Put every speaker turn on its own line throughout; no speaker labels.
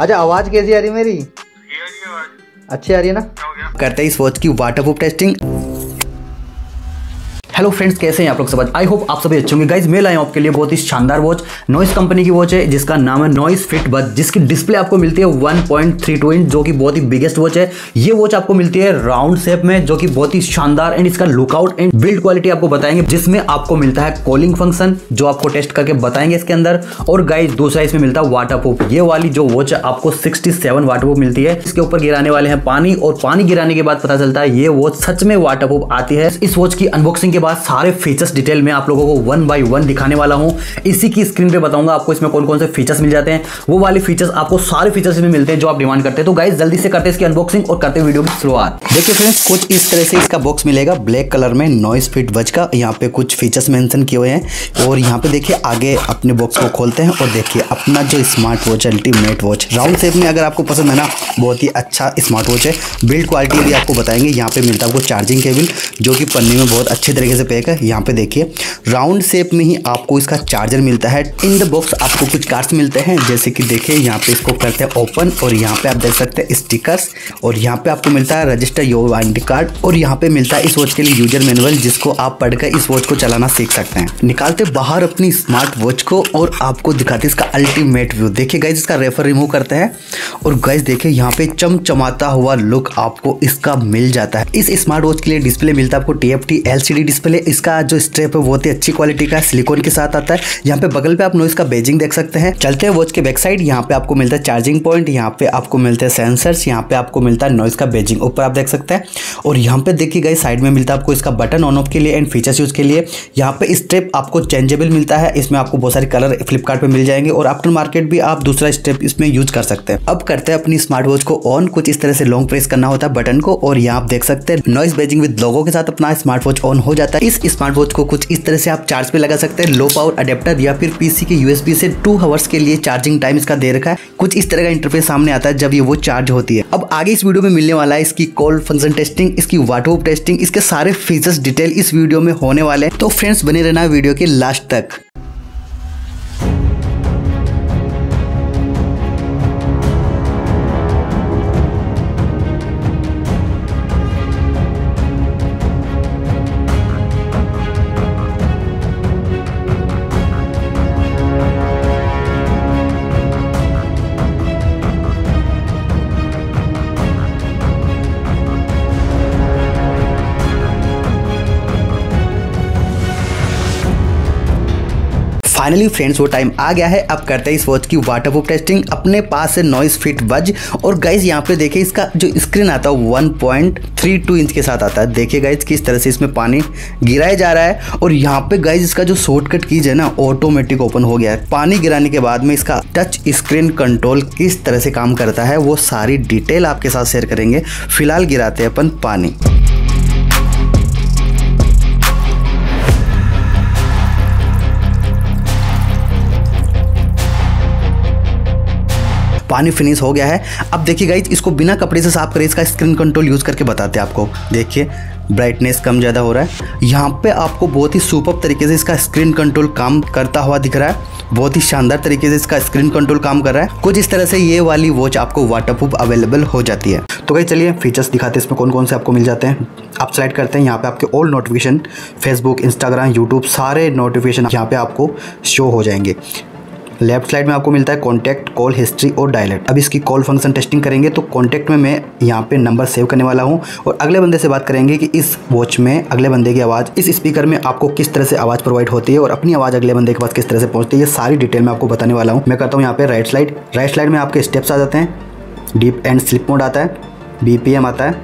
अच्छा आवाज़ कैसी आ रही मेरी? अच्छी आ रही है ना? करते ही सोच की waterproof testing hello friends कैसे हैं आप लोग सब? आई होप आप सभी अच्छे होंगे। गाइज़ मैं लाया हूँ आपके लिए बहुत ही शानदार वॉच नॉइस कंपनी की वॉच है, जिसका नाम है नॉइस फिट बज जिसकी डिस्प्ले आपको मिलती है 1.32 इंच जो कि बहुत ही बिगेस्ट वॉच है। ये वॉच आपको मिलती है राउंड शेप में, जो कि बहुत ही शानदार एंड इसका लुकआउट एंड बिल्ड क्वालिटी आपको बताएँगे, जिसमें आपको मिलता है कॉलिंग फ़ंक्शन जो आपको टेस्ट करके बताएँगे इसके अंदर। और गाइज़ दूसरा इसमें मिलता है वाटर प्रूफ ये वाली जो वॉच है, आपको सिक्सटी सेवन वाटर प्रूफ मिलती है। इसके ऊपर गिराने वाले हैं पानी, और पानी गिराने के बाद पता चलता है ये वॉच सच में वाटर प्रूफ आती है। इस वॉच की अनबॉक्सिंग के बाद सारे फीचर्स डिटेल में आप लोगों को वन बाय वन दिखाने वाला हूँ। इसी की स्क्रीन पे बताऊँगा आपको इसमें कौन कौन से फीचर्स मिल जाते हैं। वो वाले फीचर्स आपको सारे फीचर्स इसमें मिलते हैं जो आप डिमांड करते हैं। तो गाइस जल्दी से करते इसकी अनबॉक्सिंग और करते वीडियो की शुरुआत। देखिए फ्रेंड्स कुछ इस तरह से इसका बॉक्स मिलेगा। ब्लैक कलर में नॉइस फिट वच का यहाँ पे कुछ फीचर्स मेंशन किए हुए हैं। और यहाँ पे देखिए, आगे अपने बॉक्स को खोलते हैं और देखिए, अपना जो smart watch ultimate watch round shape में अगर आपको पसंद है ना, बहुत ही अच्छा स्मार्ट वॉच है। बिल्ड क्वालिटी भी आपको बताएँगे। यहाँ पे मिलता है आपको चार्जिंग केबल जो कि पन्नी में बहुत अच्छे तरीके से पैक है यहाँ पे देखिए राउंड शेप में ही आपको इसका चार्जर मिलता है। इन द बॉक्स आपको कुछ कार्ड्स मिलते हैं, जैसे कि देखिए, यहाँ पे इसको करते हैं ओपन और यहाँ पे आप देख सकते हैं स्टिकर्स और यहाँ पे आपको मिलता है रजिस्टर योर वारंटी कार्ड और यहाँ पे मिलता है इस वॉच के लिए यूज़र मैनुअल जिसको आप पढ़कर इस वॉच को चलाना सीख सकते हैं। निकालते बाहर अपनी स्मार्ट वॉच को और आपको दिखाते इसका अल्टीमेट व्यू देखिए गाइज़ इसका रेफर रिमूव करते हैं और गाइज़ देखिए, यहाँ पे चमचमाता हुआ लुक आपको इसका मिल जाता है। इस स्मार्ट वॉच के लिए डिस्प्ले मिलता है आपको T F T L C D display इसका जो स्ट्रेप है बहुत ही अच्छी क्वालिटी का सिलिकॉन के साथ आता है। यहाँ पे बगल पे आप नोइस का बेजिंग देख सकते हैं। चलते हैं वॉच के बैक साइड यहाँ पे आपको मिलता है चार्जिंग पॉइंट यहाँ पे आपको मिलते हैं सेंसर्स यहाँ पे आपको मिलता है नॉइस का बेजिंग ऊपर आप देख सकते हैं। और यहाँ पे देखिए गई साइड में मिलता है आपको इसका बटन ऑन ऑफ़ के लिए एंड फीचर्स यूज़ के लिए। यहाँ पे स्टेप आपको चेंजेबल मिलता है। इसमें आपको बहुत सारे कलर फ्लिपकार्ट मिल जाएँगे और आफ्टर मार्केट भी आप दूसरा स्टेप इसमें यूज़ कर सकते हैं। अब करते हैं अपनी स्मार्ट वॉच को ऑन कुछ इस तरह से लॉन्ग प्रेस करना होता है बटन को और यहाँ आप देख सकते हैं। नॉइस बेजिंग विद लोगों के साथ अपना स्मार्ट वॉच ऑन हो जाता है। इस स्मार्ट वॉच को कुछ इस तरह से आप चार्ज पे लगा सकते हैं लो पावर अडेप्टर या फिर पीसी के यूएसबी से टू आवर्स के लिए चार्जिंग टाइम इसका दे रखा है। कुछ इस तरह का इंटरफेस सामने आता है जब ये वो चार्ज होती है। अब आगे इस वीडियो में मिलने वाला है इसकी कॉल फ़ंक्शन टेस्टिंग इसकी वाटर टेस्टिंग इसके सारे फीचर्स डिटेल इस वीडियो में होने वाले हैं। तो फ्रेंड्स बने रहना वीडियो के लास्ट तक। फाइनली फ्रेंड्स वो टाइम आ गया है। अब करते हैं इस वॉच की वाटर टेस्टिंग अपने पास है नॉइस फिट बज और गाइज़ यहाँ पे देखिए, इसका जो स्क्रीन आता है one point three two inch के साथ आता है। देखिए गाइज़ किस तरह से इसमें पानी गिराया जा रहा है। और यहाँ पे गाइज़ इसका जो शॉर्टकट कीज है ना ऑटोमेटिक ओपन हो गया है। पानी गिराने के बाद में इसका टच स्क्रीन कंट्रोल किस तरह से काम करता है, वो सारी डिटेल आपके साथ शेयर करेंगे। फ़िलहाल गिराते हैं अपन पानी। पानी फिनिश हो गया है। अब देखिए गाइज़ इसको बिना कपड़े से साफ़ करें इसका स्क्रीन कंट्रोल यूज़ करके बताते हैं आपको। देखिए ब्राइटनेस कम ज़्यादा हो रहा है। यहाँ पे आपको बहुत ही सुपर तरीके से इसका स्क्रीन कंट्रोल काम करता हुआ दिख रहा है। बहुत ही शानदार तरीके से इसका स्क्रीन कंट्रोल काम कर रहा है। कुछ इस तरह से ये वाली वॉच आपको वाटरप्रूफ अवेलेबल हो जाती है। तो भाई चलिए फीचर्स दिखाते हैं, इसमें कौन कौन से आपको मिल जाते हैं। आप स्लाइड करते हैं, यहाँ पे आपके all notification Facebook Instagram YouTube सारे नोटिफिकेशन यहाँ पे आपको शो हो जाएँगे। लेफ़्ट साइड में आपको मिलता है कॉन्टैक्ट कॉल हिस्ट्री और डायलेक्ट अब इसकी कॉल फ़ंक्शन टेस्टिंग करेंगे तो कॉन्टैक्ट में मैं यहाँ पे नंबर सेव करने वाला हूँ और अगले बंदे से बात करेंगे कि इस वॉच में अगले बंदे की आवाज़, इस स्पीकर में आपको किस तरह से आवाज़ प्रोवाइड होती है और अपनी आवाज़ अगले बंदे के पास किस तरह से पहुँचती है, ये सारी डिटेल मैं आपको बताने वाला हूँ। मैं करता हूँ यहाँ पे राइट स्लाइड राइट स्लाइड में आपके स्टेप्स आ जाते हैं। डीप एंड स्लिप मोड आता है। बीपीएम आता है।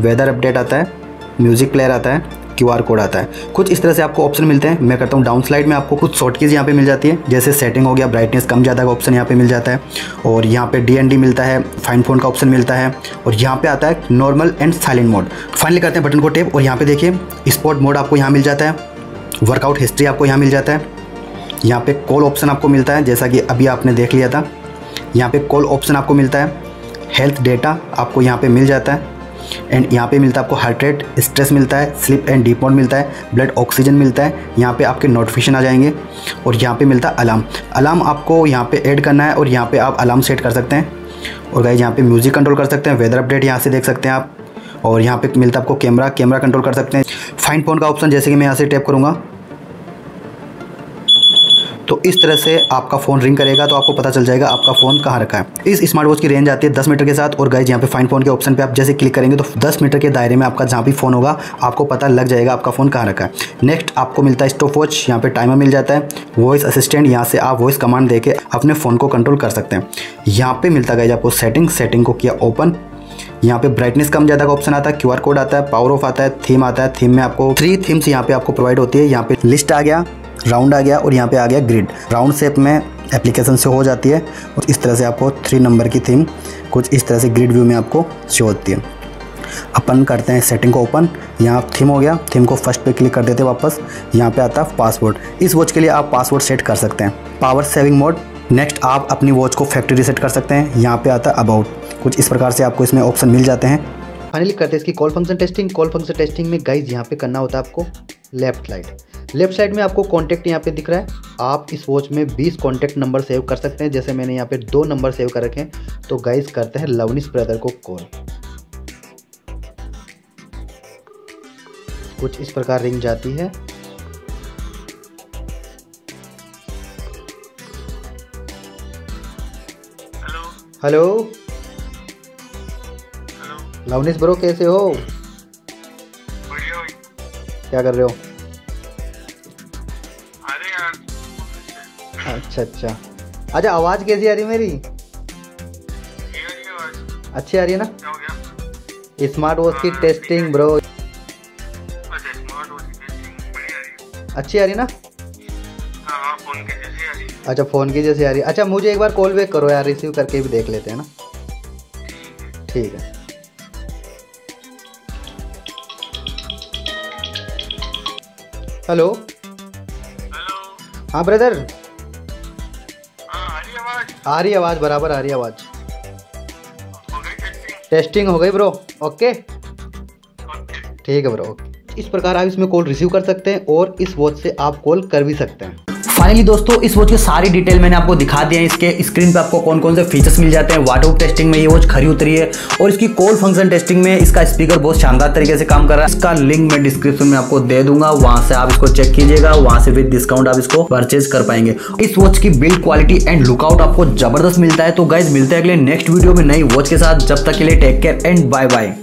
वेदर अपडेट आता है। म्यूज़िक प्लेयर आता है। क्यू आर कोड आता है। कुछ इस तरह से आपको ऑप्शन मिलते हैं। मैं करता हूँ डाउन स्लाइड में आपको कुछ शॉर्टकीज यहाँ पे मिल जाती है। जैसे सेटिंग हो गया ब्राइटनेस कम ज़्यादा का ऑप्शन यहाँ पे मिल जाता है। और यहाँ पे डीएनडी मिलता है फाइन फ़ोन का ऑप्शन मिलता है। और यहाँ पे आता है normal and silent mode finally करते हैं बटन को टेप और यहाँ पे देखिए स्पोर्ट मोड आपको यहाँ मिल जाता है। वर्कआउट हिस्ट्री आपको यहाँ मिल जाता है। यहाँ पे कॉल ऑप्शन आपको मिलता है, जैसा कि अभी आपने देख लिया था। यहाँ पे कॉल ऑप्शन आपको मिलता है। हेल्थ डेटा आपको यहाँ पे मिल जाता है। एंड यहाँ पे मिलता है आपको हार्ट रेट स्ट्रेस मिलता है स्लिप एंड डीप मोड मिलता है ब्लड ऑक्सीजन मिलता है, यहाँ पे आपके नोटिफिकेशन आ जाएँगे। और यहाँ पे मिलता है अलार्म अलार्म आपको यहाँ पे ऐड करना है और यहाँ पे आप अलार्म सेट कर सकते हैं। और गाइज़ यहाँ पे म्यूज़िक कंट्रोल कर सकते हैं वेदर अपडेट यहाँ से देख सकते हैं आप। और यहाँ पे मिलता है आपको कैमरा कैमरा कंट्रोल कर सकते हैं। फाइन फ़ोन का ऑप्शन जैसे कि मैं यहाँ से टैप करूँगा। तो इस तरह से आपका फ़ोन रिंग करेगा तो आपको पता चल जाएगा आपका फ़ोन कहाँ रखा है। इस स्मार्ट वॉच की रेंज आती है 10 मीटर के साथ और गाइज़ यहाँ पे फाइन फ़ोन के ऑप्शन पर आप जैसे क्लिक करेंगे तो 10 मीटर के दायरे में आपका जहाँ भी फ़ोन होगा, आपको पता लग जाएगा आपका फ़ोन कहाँ रखा है। नेक्स्ट आपको मिलता है स्टॉप वॉच यहाँ पे टाइमर मिल जाता है। वॉइस असिस्टेंट यहाँ से आप वॉइस कमांड दे अपने फ़ोन को कंट्रोल कर सकते हैं। यहाँ पर मिलता है आपको सेटिंग सेटिंग को किया ओपन यहाँ पे ब्राइटनेस कम ज़्यादा का ऑप्शन आता है क्यूआर कोड आता है पावर ऑफ़ आता है थीम आता है। थीम में आपको थ्री थीम्स यहाँ पे आपको प्रोवाइड होती है। यहाँ पे लिस्ट आ गया। राउंड आ गया और यहाँ पे आ गया ग्रिड। राउंड शेप में एप्लीकेशन से हो जाती है और इस तरह से आपको थ्री नंबर की थीम कुछ इस तरह से ग्रिड व्यू में आपको शो होती है। अपन करते हैं सेटिंग को ओपन यहाँ थीम हो गया। थीम को फ़र्स्ट पे क्लिक कर देते हैं वापस। यहाँ पे आता है पासवर्ड इस वॉच के लिए आप पासवर्ड सेट कर सकते हैं। पावर सेविंग मोड नेक्स्ट आप अपनी वॉच को फैक्ट्री रिसेट कर सकते हैं। यहाँ पे आता है अबाउट कुछ इस प्रकार से आपको इसमें ऑप्शन मिल जाते हैं। फाइनली करते हैं इसकी call function testing call function testing में गाइज़ यहाँ पे करना होता है आपको लेफ़्ट साइड लेफ़्ट साइड में आपको कॉन्टैक्ट यहाँ पे दिख रहा है। आप इस वॉच में 20 कॉन्टैक्ट नंबर सेव कर सकते हैं जैसे मैंने यहाँ पे दो नंबर सेव कर रखे हैं। तो गाइज़ करते हैं लवनिस ब्रदर को कॉल कुछ इस प्रकार रिंग जाती है।
हेलो
लवनिस ब्रो कैसे हो। क्या कर रहे हो? अच्छा अच्छा। अच्छा आवाज़ कैसी आ रही मेरी? अच्छी आ रही है ना? स्मार्ट वॉच की टेस्टिंग ब्रो
अच्छा आ रही है
अच्छी आ रही है ना? अच्छा फ़ोन की जैसे आ रही अच्छा मुझे एक बार कॉल बैक करो यार रिसीव करके भी देख लेते हैं ना। ठीक है। हेलो
हेलो
हाँ ब्रदर
हाँ आ रही आवाज़,
बराबर आ रही आवाज़।
टेस्टिंग
हो गई ब्रो ओके ठीक है ब्रो इस प्रकार आप इसमें कॉल रिसीव कर सकते हैं और इस वॉच से आप कॉल कर भी सकते हैं। फाइनली दोस्तों, इस वॉच की सारी डिटेल मैंने आपको दिखा दिया है, इसके स्क्रीन पे आपको कौन कौन से फीचर्स मिल जाते हैं वाटर टेस्टिंग में ये वॉच खरी उतरी है, और इसकी कॉल फ़ंक्शन टेस्टिंग में इसका स्पीकर बहुत शानदार तरीके से काम कर रहा है। इसका लिंक मैं डिस्क्रिप्शन में आपको दे दूँगा, वहाँ से आप इसको चेक कीजिएगा, वहाँ से विद डिस्काउंट आप इसको परचेज कर पाएँगे। इस वॉच की बिल्ड क्वालिटी एंड लुकआउट आपको ज़बरदस्त मिलता है। तो गाइज़ मिलते हैं अगले नेक्स्ट वीडियो में नई वॉच के साथ। जब तक के लिए take care and bye bye